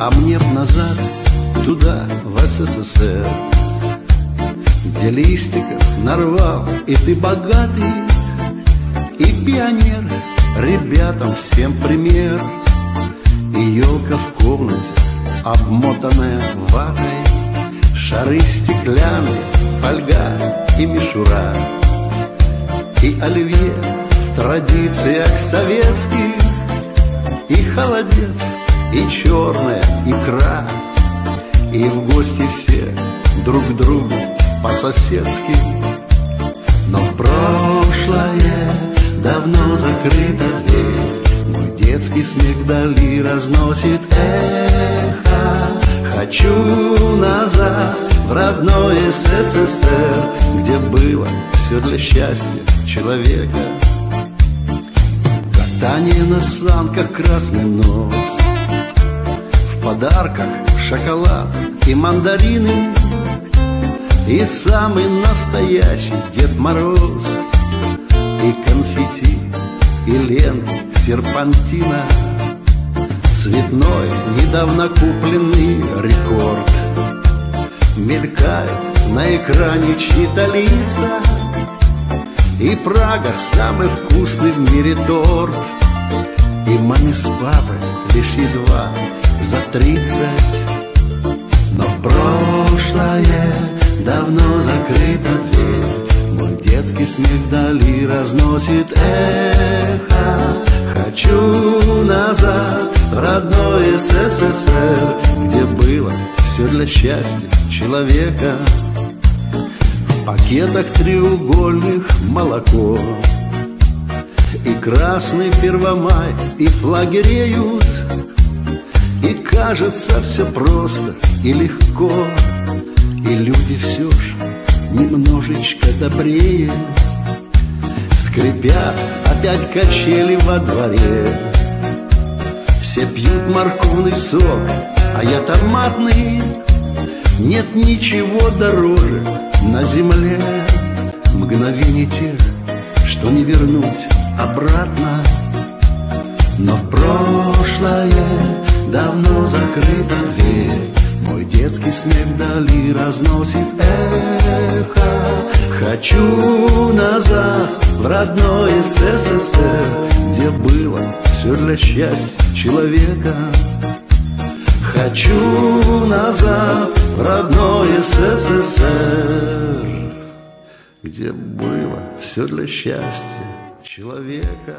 А мне б назад, туда, в СССР. Где листиков нарвал, и ты богатый И пионер, ребятам всем пример. И елка в комнате, обмотанная ватой. Шары стеклянные, фольга и мишура. И оливье в традициях советских. И холодец и черная икра. И в гости все друг другу по-соседски. Но в прошлое давно закрыта дверь. Мой детский смех вдали разносит эхо. Хочу назад в родной СССР Где было все для счастья человека. Катание на санках, красный нос подарках шоколад и мандарины. И самый настоящий Дед Мороз И конфетти, и ленты серпантина. Цветной, недавно купленный рекорд. Мелькает на экране чьи-то лица. И Прага самый вкусный в мире торт. И маме с папой лишь едва за тридцать. Но прошлое давно закрыто дверь Мой детский смех вдали разносит эхо. Хочу назад в родной СССР Где было все для счастья человека. В пакетах треугольных молоко и красный первомай, и флаги реют и кажется все просто и легко. И люди все ж немножечко добрее. Скрипят опять качели во дворе. Все пьют морковный сок, а я томатный. Нет ничего дороже на земле. Мгновений тех, что не вернуть обратно. Но в прошлое Давно закрыта дверь. Мой детский смех вдали разносит эхо. Хочу назад в родной СССР Где было все для счастья человека. Хочу назад в родной СССР Где было все для счастья человека